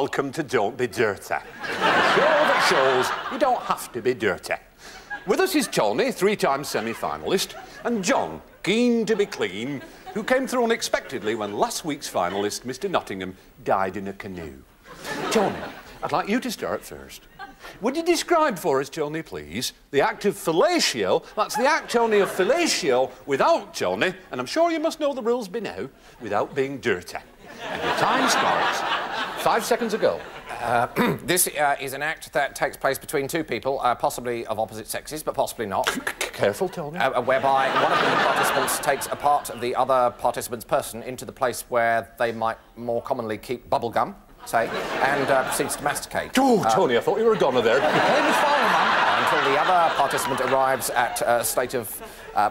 welcome to Don't Be Dirty. A show that shows you don't have to be dirty. With us is Tony, three-time semi-finalist, and John, keen to be clean, who came through unexpectedly when last week's finalist, Mr Nottingham, died in a canoe. Tony, I'd like you to start first. Would you describe for us, Tony, please, the act of fellatio? That's the act, Tony, of fellatio without, Tony, and I'm sure you must know the rules by now, without being dirty. And your time starts five seconds ago. Uh, this uh, is an act that takes place between two people, uh, possibly of opposite sexes, but possibly not. Careful, Tony. Uh, uh, whereby one of the participants takes a part of the other participant's person into the place where they might more commonly keep bubble gum, say, and uh, proceeds to masticate. Oh, Tony, I thought you were a goner there. Until the other participant arrives at a state of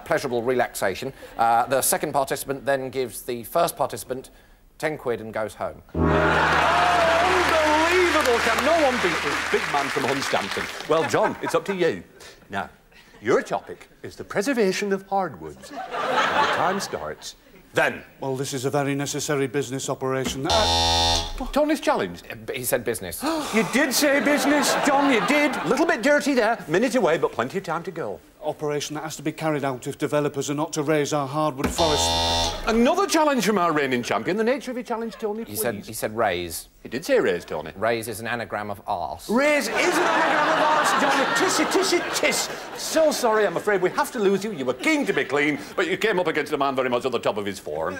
pleasurable relaxation. the second participant then gives the first participant 10 quid and goes home. Unbelievable! Can no one beat this big man from Hunstanton? Well, John, it's up to you. Now, your topic is the preservation of hardwoods. And the time starts then. Well, this is a very necessary business operation. Uh... Tony's challenged. He said business. you did say business, John, you did. A little bit dirty there. Minute away, but plenty of time to go. Operation that has to be carried out if developers are not to raise our hardwood forest. Another challenge from our reigning champion. The nature of your challenge, Tony, please. He said, he said raise. He did say raise, Tony. Raise is an anagram of arse. Raise is an anagram of arse, Johnny. Tissy, tissy, tiss. So sorry, I'm afraid we have to lose you. You were keen to be clean, but you came up against a man very much at the top of his form.